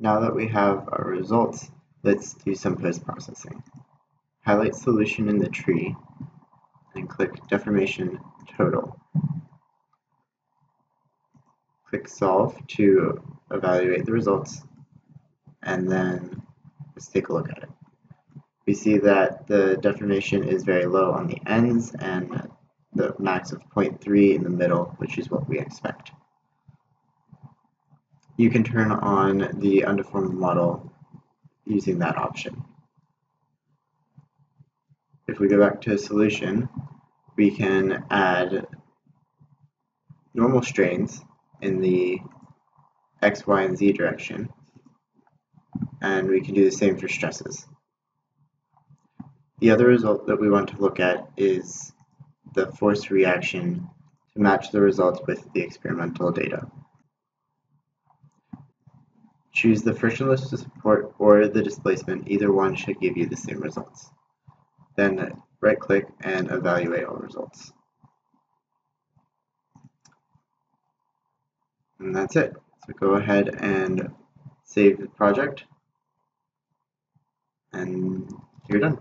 Now that we have our results, let's do some post-processing. Highlight solution in the tree and click deformation total. Click solve to evaluate the results and then let's take a look at it. We see that the deformation is very low on the ends and the max of 0.3 in the middle, which is what we expect. You can turn on the undeformed model using that option. If we go back to solution, we can add normal strains in the x, y, and z direction, and we can do the same for stresses. The other result that we want to look at is the force reaction to match the results with the experimental data. Choose the frictionless to support or the displacement, either one should give you the same results. Then right click and evaluate all results. And that's it. So go ahead and save the project and you're done.